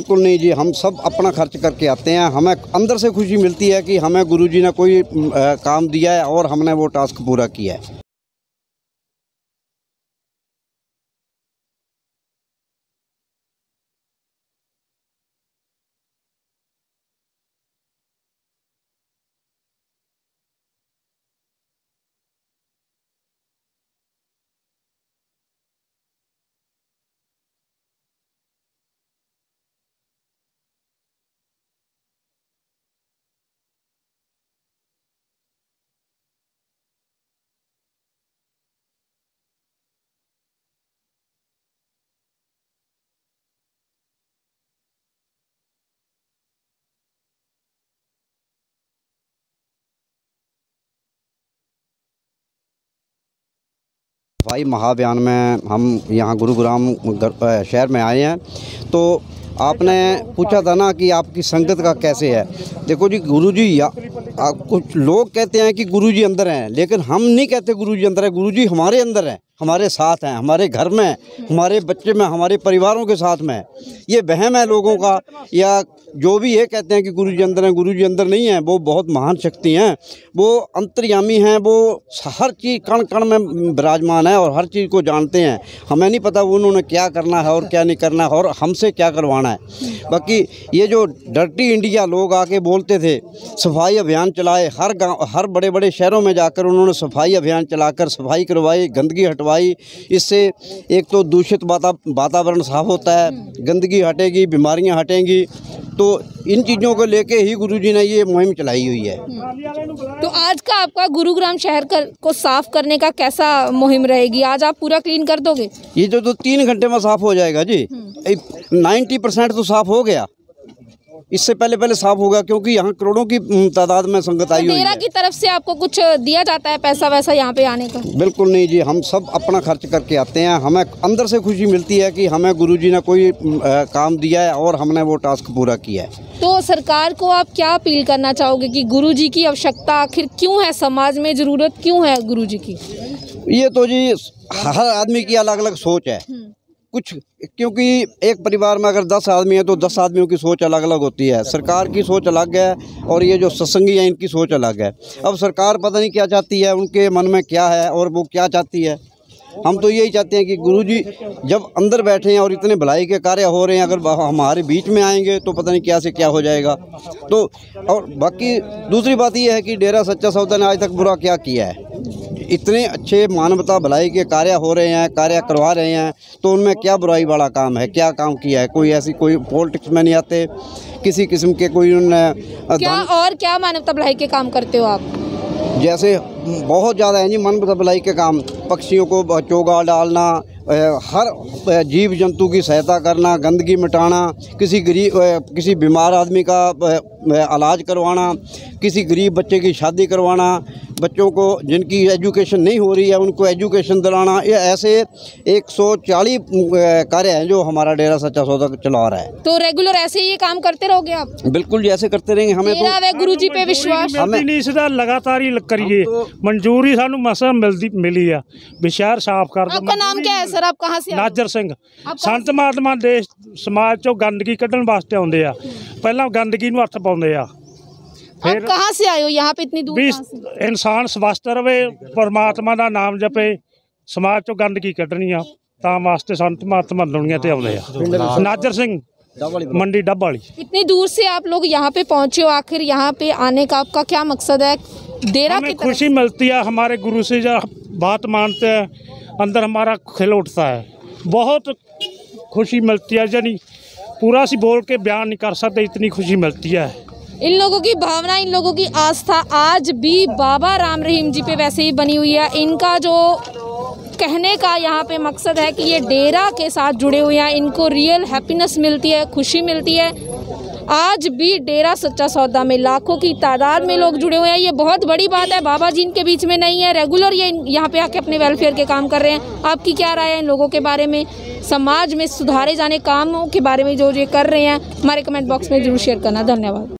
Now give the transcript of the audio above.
बिल्कुल नहीं जी हम सब अपना खर्च करके आते हैं। हमें अंदर से खुशी मिलती है कि हमें गुरुजी ने कोई आ, काम दिया है और हमने वो टास्क पूरा किया है। सफ़ाई महाअभियान में हम यहाँ गुरुग्राम शहर में आए हैं। तो आपने पूछा था ना कि आपकी संगत का कैसे है? देखो जी, गुरुजी, या कुछ लोग कहते हैं कि गुरुजी अंदर हैं, लेकिन हम नहीं कहते गुरुजी अंदर है। गुरुजी हमारे अंदर हैं। हमारे साथ हैं, हमारे घर में हमारे बच्चे में हमारे परिवारों के साथ में ये वहम है लोगों का, या जो भी ये कहते हैं कि गुरु जी अंदर हैं, गुरु जी अंदर नहीं हैं, वो बहुत महान शक्ति हैं। वो अंतर्यामी हैं, वो हर चीज़ कण कण में विराजमान है और हर चीज़ को जानते हैं। हमें नहीं पता वो उन्होंने क्या करना है और क्या नहीं करना है और हमसे क्या करवाना है। बाकी ये जो डर्टी इंडिया लोग आके बोलते थे, सफ़ाई अभियान चलाए, हर गाँव, हर बड़े बड़े शहरों में जाकर उन्होंने सफ़ाई अभियान चलाकर, सफ़ाई करवाई, गंदगी हटवाई इससे एक तो दूषित वातावरण साफ़ होता है गंदगी हटेगी बीमारियाँ हटेंगी तो इन चीज़ों को लेके ही गुरुजी ने ये मुहिम चलाई हुई है। तो आज का आपका गुरुग्राम शहर कर, को साफ़ करने का कैसा मुहिम रहेगी? आज आप पूरा क्लीन कर दोगे? ये जो तो तीन घंटे में साफ़ हो जाएगा जी। नाइन्टी परसेंट तो साफ़ हो गया। इससे पहले पहले साफ़ होगा क्योंकि यहाँ करोड़ों की तादाद में संगत आई हुई है। की तरफ़ से आपको कुछ दिया जाता है पैसा वैसा यहाँ पे आने का? बिल्कुल नहीं जी हम सब अपना खर्च करके आते हैं। हमें अंदर से खुशी मिलती है कि हमें गुरुजी ने कोई काम दिया है और हमने वो टास्क पूरा किया है। तो सरकार को आप क्या अपील करना चाहोगे कि गुरुजी की आवश्यकता आखिर क्यों है? समाज में ज़रूरत क्यों है गुरुजी की? ये तो जी हर आदमी की अलग अलग सोच है। कुछ, क्योंकि एक परिवार में अगर दस आदमी है तो दस आदमियों की सोच अलग अलग होती है। सरकार की सोच अलग है और ये जो सत्संगी हैं, इनकी सोच अलग है। अब सरकार पता नहीं क्या चाहती है, उनके मन में क्या है और वो क्या चाहती है। हम तो यही चाहते हैं कि गुरुजी, जब अंदर बैठे हैं और इतने भलाई के कार्य हो रहे हैं, अगर हमारे बीच में आएँगे तो पता नहीं क्या से क्या हो जाएगा। तो और बाकी दूसरी बात यह है कि डेरा सच्चा सौदा ने आज तक बुरा क्या किया है? इतने अच्छे मानवता भलाई के कार्य हो रहे हैं कार्य करवा रहे हैं तो उनमें क्या बुराई वाला काम है? क्या काम किया है? कोई ऐसी कोई पॉलिटिक्स में नहीं आते? किसी किस्म के कोई उन्होंने क्या और क्या मानवता भलाई के काम करते हो आप? जैसे बहुत ज़्यादा है जी मानवता भलाई के काम। पक्षियों को चोगा डालना हर जीव जंतु की सहायता करना गंदगी मिटाना किसी गरीब किसी बीमार आदमी का इलाज करवाना किसी गरीब बच्चे की शादी करवाना बच्चों को जिनकी एजुकेशन नहीं हो रही है उनको एजुकेशन दिलाना ये ऐसे 140 अ, कार्य हैं जो हमारा डेरा सच्चा सौदा चला रहा है तो रेगुलर ऐसे ही ये काम करते रहोगे आप बिल्कुल जैसे करते रहेंगे हमें मेरा तो वे ਗੁਰੂ ਜੀ पे विश्वास ਮਿਲਦੀ ਨਹੀਂ ਇਸ ਦਾ ਲਗਾਤਾਰ ਹੀ ਕਰੀਏ तो- ਮਨਜ਼ੂਰੀ ਸਾਨੂੰ ਮਸਾ ਮਿਲਦੀ ਮਿਲੀ ਆ ਵੀ ਸ਼ਹਿਰ ਸਾਫ਼ ਕਰ आपका नाम क्या है सर आप कहाँ से आए हो? ਨਾਜਰ ਸਿੰਘ ਸੰਤ ਮਹਾਤਮਾ ਦੇਸ਼ ਸਮਾਜ ਚੋਂ ਗੰਦਗੀ ਕੱਢਣ ਵਾਸਤੇ ਆਉਂਦੇ ਆ ਪਹਿਲਾਂ ਗੰਦਗੀ ਨੂੰ ਹੱਥ ਪਾਉਂਦੇ ਆ आप कहाँ से आए हो यहाँ पे इतनी दूर ਵੀ कहाँ से? ਇਨਸਾਨ ਸਵਸਥ ਰਵੇ ਪਰਮਾਤਮਾ ਦਾ ਨਾਮ ਜਪੇ ਸਮਾਜ ਚੋਂ ਗੰਦਗੀ ਕੱਢਣੀ ਆ ਤਾਂ ਵਾਸਤੇ ਸੰਤ ਮਹਾਤਮਾ ਦੁਨੀਆ ਤੇ ਆਉਂਦੇ ਆ ਨਾਜਰ ਸਿੰਘ ਮੰਡੀ ਡੱਬ ਵਾਲੀ इतनी दूर से आप लोग यहाँ पे पहुँचे हो आखिर यहाँ पे आने का आपका क्या मकसद है डेरा हमें की तरफ खुशी मिलती है हमारे गुरु से जब बात मानते हैं अंदर हमारा खिल उठता है बहुत खुशी मिलती है यानी पूरा सी बोल के बयान नहीं कर सकते इतनी खुशी मिलती है इन लोगों की भावना, इन लोगों की आस्था आज भी बाबा राम रहीम जी पे वैसे ही बनी हुई है। इनका जो कहने का यहाँ पे मकसद है कि ये डेरा के साथ जुड़े हुए हैं। इनको रियल हैप्पीनेस मिलती है, खुशी मिलती है। आज भी डेरा सच्चा सौदा में लाखों की तादाद में लोग जुड़े हुए हैं। ये बहुत बड़ी बात है। बाबा जी इनके बीच में नहीं है। रेगुलर ये यहाँ पे आके अपने वेलफेयर के काम कर रहे हैं। आपकी क्या राय है इन लोगों के बारे में? समाज में सुधारे जाने कामों के बारे में जो ये कर रहे हैं, हमारे कमेंट बॉक्स में ज़रूर शेयर करना। धन्यवाद।